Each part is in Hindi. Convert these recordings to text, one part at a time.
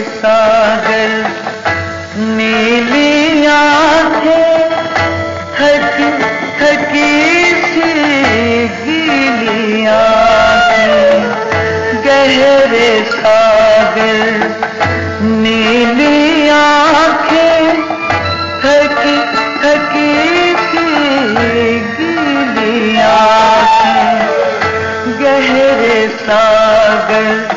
सागर, नीली आँखें, थकी थकी सी गीली आँखें गहरे सागर, नीली आँखें, थकी थकी सी गीली आँखें गहरे सागर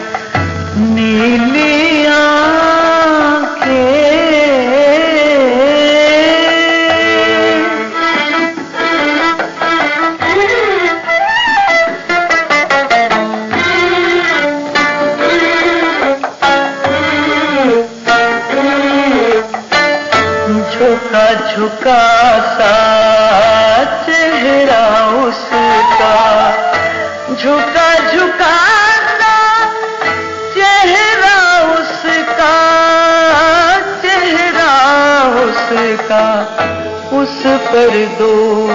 झुका झुका सा चेहरा उसका। झुका झुका सा चेहरा उसका चेहरा उसका। उस पर दो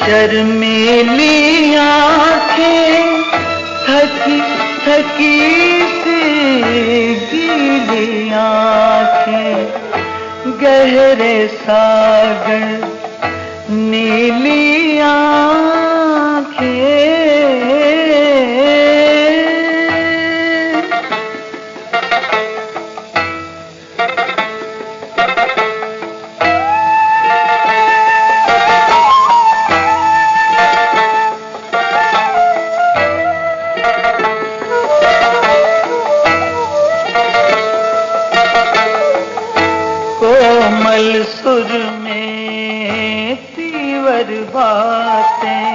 शर्मीली आँखें, थकी थकी सी गीली आँखें। गहरे सागर नीली आँखें। कोमल सुर में तीवर बातें।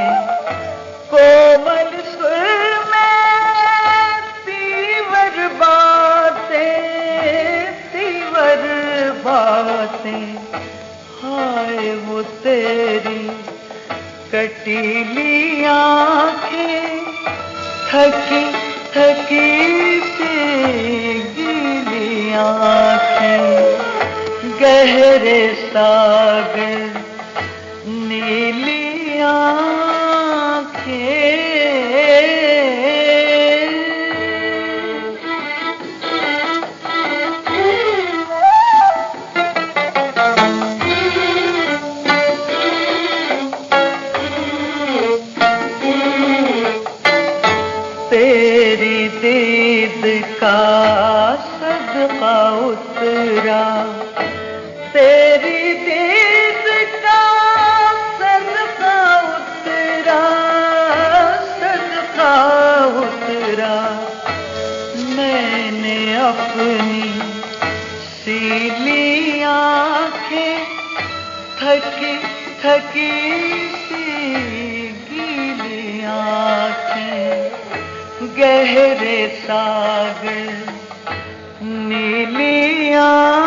कोमल सुर में तीवर बातें तीवर बातें। हाय वो तेरी कटीली आँखें, थकी थकी सी गीली आँखें। गहरे सागर नीली आँखें। तेरी दीद का अपनी सीली आँखें थकी थकी सी गीली आँखें। गहरे सागर नीली आँखें